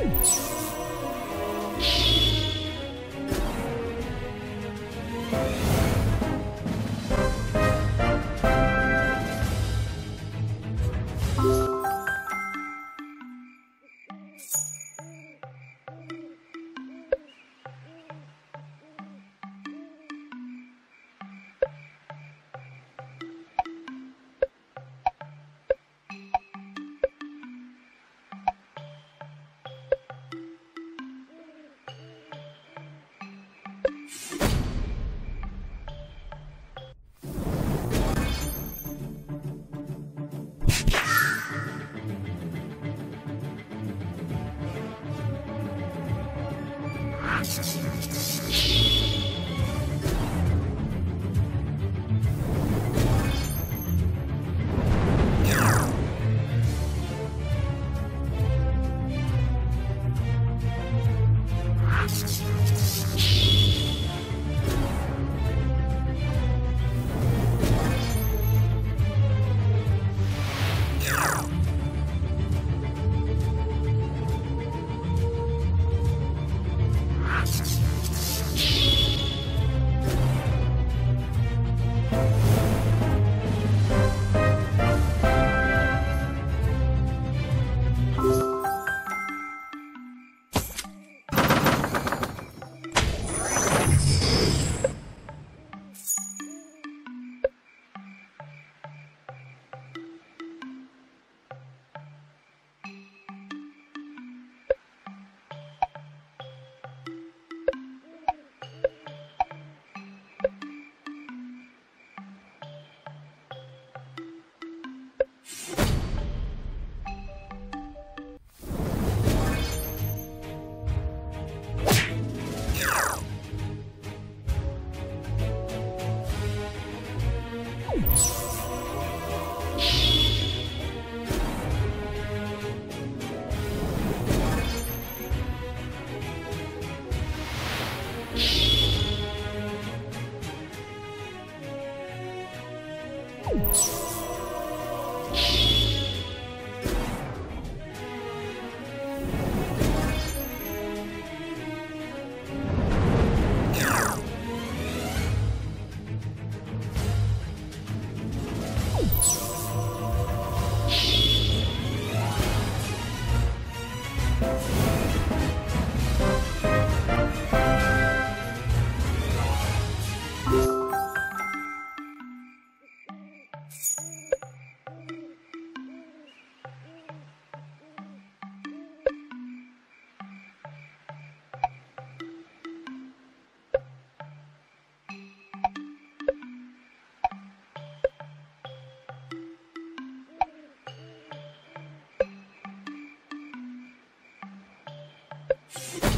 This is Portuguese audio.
you you